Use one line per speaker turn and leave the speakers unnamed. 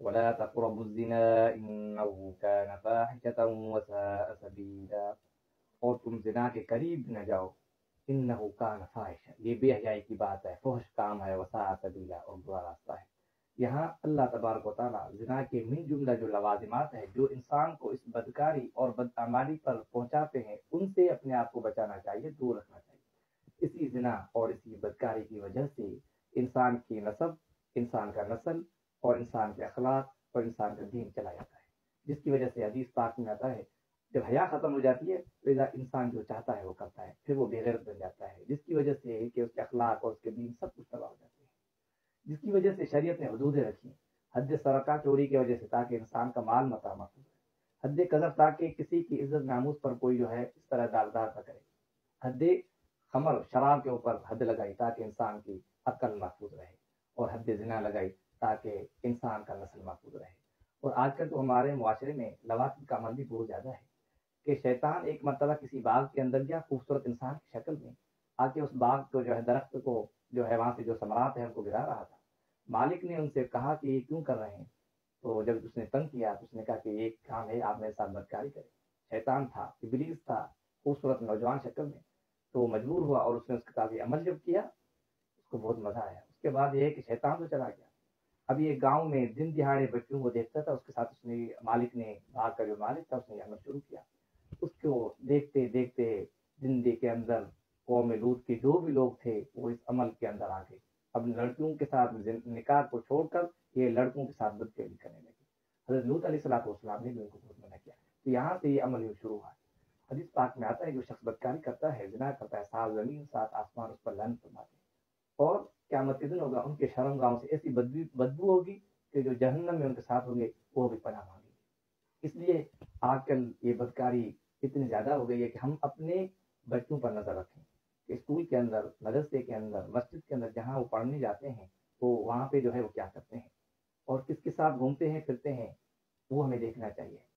ولا تقربوا الزنا إنه كان فاحشة وساء سبيلا اور تم زنا کے قریب نہ جاؤ۔ انه كان فاحشا یہ بے حیائی کی بات ہے۔ فحش کام ہے، وساء سبیلا اور برا راستہ ہے۔ یہاں اللہ تبارک و تعالیٰ زنا کے من جملہ جو لوازمات ہیں، جو انسان کو اس بدکاری اور بدعمالی پر پہنچاتے ہیں، ان سے اپنے آپ کو بچانا چاہیے، دور رکھنا چاہیے۔ اسی زنا اور اسی بدکاری کی وجہ سے انسان کی نصب انسان کا نسل اخلاق اور انسان کا دین چلا جاتا ہے، جس کی وجہ سے حدیث پاک میں آتا ہے، جب حیا ختم ہو جاتی ہے تو انسان جو چاہتا ہے وہ کرتا ہے، پھر وہ بے غیرت بن جاتا ہے، جس کی وجہ سے کہ اس کے اخلاق اور اس کے دین سب کچھ تباہ ہو جاتے ہیں۔ جس کی وجہ سے شریعت نے حدودیں رکھی حد سرکا چوری کی وجہ سے تاکہ انسان کا مال متامت ہو حد قذف تاکہ کسی کی عزت ناموس پر کوئی جو ہے اس طرح داردار نہ کرے۔ حد خمر، شراب کے اوپر حد لگائی تاکہ انسان کی عقل محفوظ رہے اور حد زنا لگائی تاکہ انسان کا نسل محفوظ رہے۔ اور آج کل تو ہمارے معاشرے میں لواطن کا عمل بھی بہت زیادہ ہے کہ شیطان ایک مرتبہ کسی باغ کے اندر گیا خوبصورت انسان کی شکل میں آ کے اس باغ کو جو ہے، درخت کو جو ہے، وہاں سے جو سمراٹ ہے ان کو گرا رہا تھا۔ مالک نے ان سے کہا کہ یہ کیوں کر رہے ہیں؟ تو جب اس نے تنگ کیا تو اس نے کہا کہ یہ کام ہے، آپ میرے ساتھ بدکاری کریں۔ شیطان تھا، ابلیس تھا، خوبصورت نوجوان شکل میں۔ تو وہ مجبور ہوا اور اس نے اس کے ساتھ عمل جب کیا، اس کو بہت مزہ آیا۔ اس کے بعد یہ ہے کہ شیطان تو چلا گیا۔ اب یہ گاؤں میں دن دہاڑے بچوں کو دیکھتا تھا، اس کے ساتھ اس نے مالک نے باغ کا جو مالک تھا، اس نے عمل شروع کیا۔ اس کو دیکھتے دیکھتے زندگی کے اندر قوم لوت کے جو بھی لوگ تھے، وہ اس عمل کے اندر آ گئے۔ اب لڑکیوں کے ساتھ نکاح کو چھوڑ کر یہ لڑکوں کے ساتھ بدکیری کرنے لگے۔ حضرت لوت علیہ السلاۃ والسلام نے بھی ان کو بہت منع کیا۔ تو یہاں سے یہ عمل شروع ہوا۔ حدیث پاک میں آتا ہے جو شخص بدکاری کرتا ہے، زنا کرتا ہے سات زمین سات آسمان اس پر لن فرماتے اور قیامت کے دن ہوگا، ان کے شرم گاؤں سے۔ ایسی بدبو ہوگی کہ جو جہنم میں ان کے ساتھ ہوں گے، وہ بھی پناہ مانگیں گے۔ اس لیے آج کل یہ بدکاری اتنی زیادہ ہو گئی ہے کہ ہم اپنے بچوں پر نظر رکھیں۔ کہ اسکول کے اندر، مدرسے کے اندر، مسجد کے اندر جہاں وہ پڑھنے جاتے ہیں، تو وہاں پہ جو ہے وہ کیا کرتے ہیں؟ اور کس کے ساتھ گھومتے ہیں، پھرتے ہیں، وہ ہمیں دیکھنا چاہیے۔